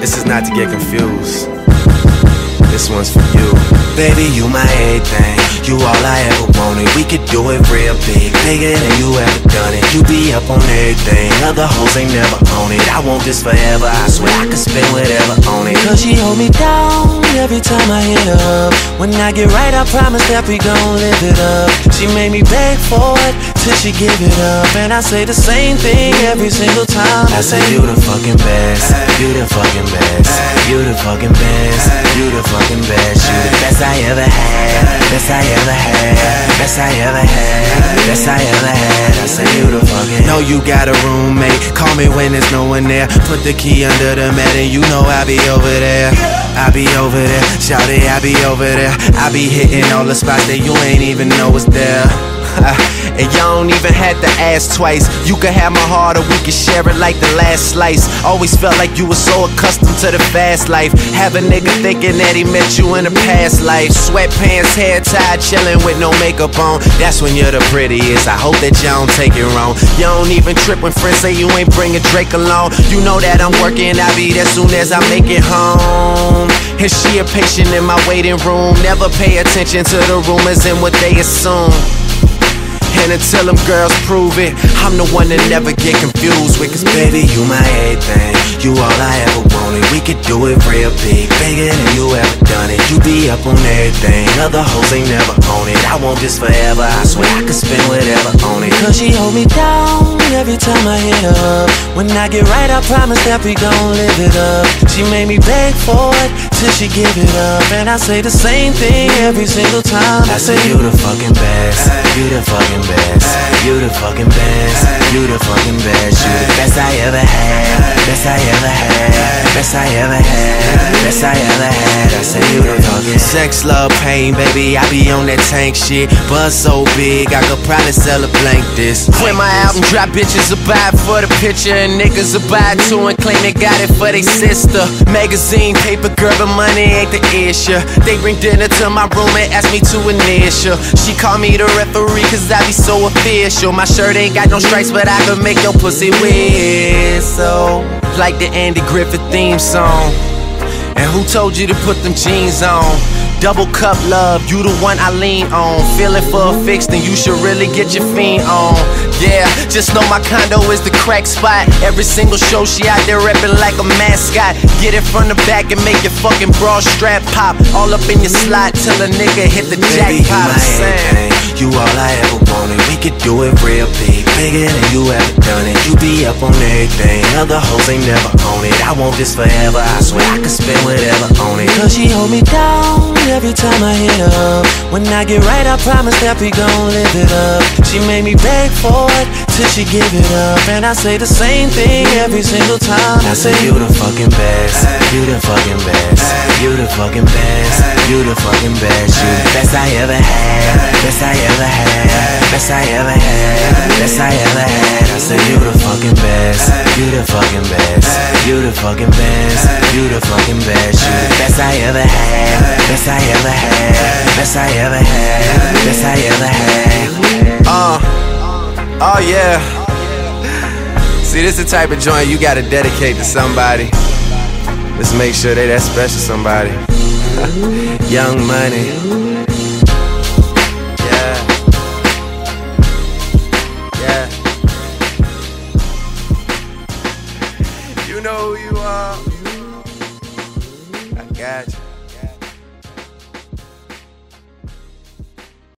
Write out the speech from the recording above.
This is not to get confused. This one's for you. Baby, you my everything. You all I ever wanted. We could do it real big, bigger than you ever done it. You be up on everything. Other hoes ain't never on it. I want this forever. I swear I could spend whatever on it. Cause she hold me down every time I hit up. When I get right, I promise that we gon' live it up. She made me beg for it till she give it up. And I say the same thing every single time. I say, You the fucking best. You the fucking the fucking best. You the fucking best. You the best I ever had. Best I ever had. Best I ever had. Best I ever had. I say, You the fucking. Know you got a roommate. Call me when there's no one there. Put the key under the mat and you know I'll be over there. I be over there, shout it, I be over there. I be hitting all the spots that you ain't even know was there. and y'all don't even have to ask twice. You can have my heart or we can share it like the last slice. Always felt like you were so accustomed to the fast life. Have a nigga thinking that he met you in a past life. Sweatpants, hair tied, chilling with no makeup on. That's when you're the prettiest. I hope that y'all don't take it wrong. Y'all don't even trip when friends say you ain't bringing Drake along. You know that I'm working, I'll be there soon as I make it home. And she a patient in my waiting room. Never pay attention to the rumors and what they assume. And until them girls prove it, I'm the one that never get confused with. Cause Baby, you my everything. You all I ever wanted. We could do it real big, bigger than you ever done it. You be up on everything. Other hoes ain't never on it. I want this forever. I swear I could spend whatever on it. Cause she hold me down every time I hit up. When I get right, I promise that we gon' live it up. She made me beg for it till she give it up. And I say the same thing every single time. I say, You the fucking best. You the fucking best. You the fucking best. You the fucking best. You the best I ever had. Best I ever had. Best I ever had. Best I ever had. I say you the fucking Sex, love, pain, baby, I be on that tank shit. Buzz so big, I could probably sell a blank this. When my album drop, bitches will buy it for the picture, and niggas will buy it too and claim they got it for they sister. Magazine, paper, girl, but money ain't the issue. They bring dinner to my room and ask me to initial. She call me the referee, cause I be so official. My shirt ain't got no stripes, but I can make your pussy whistle. Like the Andy Griffith theme song. And who told you to put them jeans on? Double cup love, you the one I lean on. Feeling for a fix, then you should really get your fiend on. Yeah, just know my condo is the crack spot. Every single show she out there reppin' like a mascot. Get it from the back and make your fucking bra strap pop. All up in your slot till a nigga hit the Baby, you jackpot. You all I ever wanted. We could do it real big, bigger than you ever done it. You be up on everything. Other hoes ain't never on it. I want this forever. I swear I could spend whatever on it. Cause she hold me down every time I hit up. When I get right, I promise that we gon' live it up. She made me beg for it till she give it up. And I say the same thing every single time. I say you the fucking best. You the fucking best. You the fucking best. You the fucking best. You the best I ever had. Best I ever had. Best I ever had. Best I ever had. I say you the fucking best. You the fucking best. You the fucking best. You the fucking best. You the best I ever had. Best I ever had. Best I ever had. Best I ever had. Uh, oh yeah. See, this the type of joint you gotta dedicate to somebody. Let's make sure they that special somebody. Young money. You are. I got you.